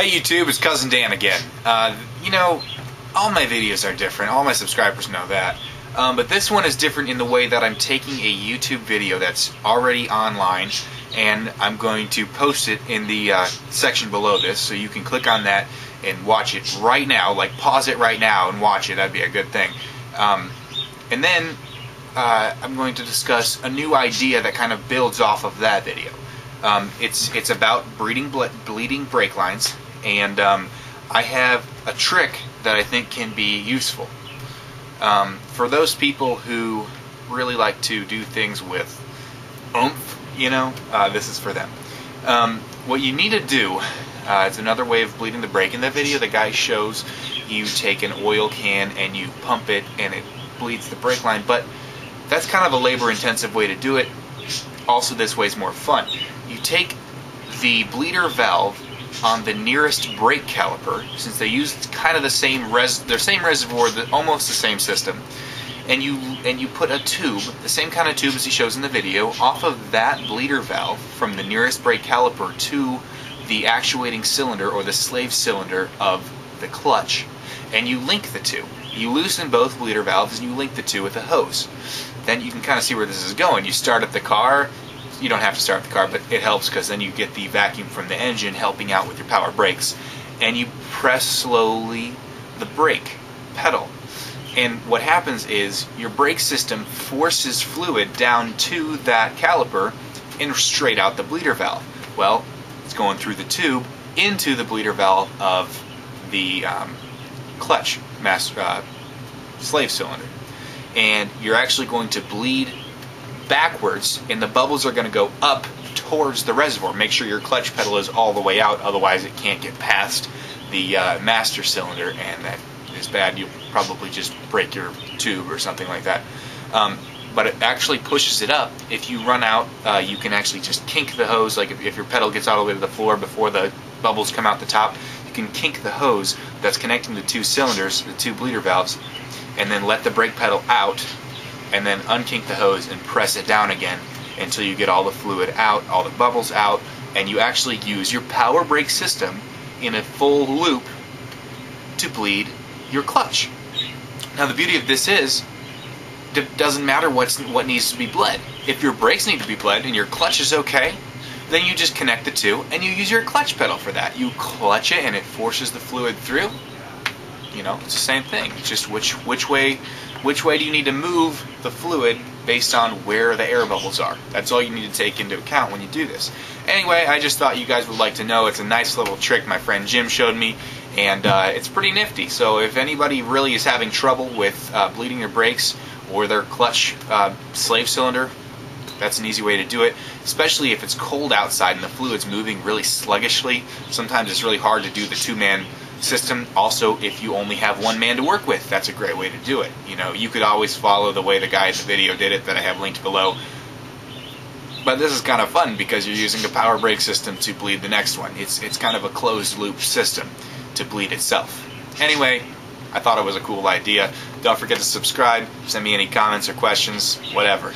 Hey YouTube, it's Cousin Dan again. Uh, you know, all my videos are different. All my subscribers know that. Um, but this one is different in the way that I'm taking a YouTube video that's already online and I'm going to post it in the uh, section below this so you can click on that and watch it right now. Like pause it right now and watch it. That'd be a good thing. Um, and then uh, I'm going to discuss a new idea that kind of builds off of that video. Um, it's it's about breeding ble bleeding brake lines, and um, I have a trick that I think can be useful um, for those people who really like to do things with oomph. You know, uh, this is for them. Um, what you need to do. Uh, it's another way of bleeding the brake. In the video, the guy shows you take an oil can and you pump it, and it bleeds the brake line. But that's kind of a labor-intensive way to do it. Also, this way is more fun you take the bleeder valve on the nearest brake caliper, since they use kind of the same res their same reservoir, the, almost the same system, and you and you put a tube, the same kind of tube as he shows in the video, off of that bleeder valve from the nearest brake caliper to the actuating cylinder or the slave cylinder of the clutch, and you link the two. You loosen both bleeder valves and you link the two with a hose. Then you can kind of see where this is going. You start up the car, you don't have to start the car, but it helps because then you get the vacuum from the engine helping out with your power brakes. And you press slowly the brake pedal. And what happens is your brake system forces fluid down to that caliper and straight out the bleeder valve. Well, it's going through the tube into the bleeder valve of the um, clutch master uh, slave cylinder. And you're actually going to bleed backwards and the bubbles are going to go up towards the reservoir. Make sure your clutch pedal is all the way out, otherwise it can't get past the uh, master cylinder and that is bad. You'll probably just break your tube or something like that. Um, but it actually pushes it up. If you run out, uh, you can actually just kink the hose, like if, if your pedal gets all the way to the floor before the bubbles come out the top, you can kink the hose that's connecting the two cylinders, the two bleeder valves, and then let the brake pedal out and then unkink the hose and press it down again until you get all the fluid out, all the bubbles out, and you actually use your power brake system in a full loop to bleed your clutch. Now the beauty of this is it doesn't matter what's what needs to be bled. If your brakes need to be bled and your clutch is okay, then you just connect the two and you use your clutch pedal for that. You clutch it and it forces the fluid through. You know, it's the same thing. Just which which way which way do you need to move the fluid based on where the air bubbles are. That's all you need to take into account when you do this. Anyway, I just thought you guys would like to know. It's a nice little trick my friend Jim showed me, and uh, it's pretty nifty. So if anybody really is having trouble with uh, bleeding their brakes or their clutch uh, slave cylinder, that's an easy way to do it, especially if it's cold outside and the fluid's moving really sluggishly. Sometimes it's really hard to do the two-man system. Also, if you only have one man to work with, that's a great way to do it. You know, you could always follow the way the guy in the video did it that I have linked below. But this is kind of fun because you're using a power brake system to bleed the next one. It's, it's kind of a closed loop system to bleed itself. Anyway, I thought it was a cool idea. Don't forget to subscribe, send me any comments or questions, whatever.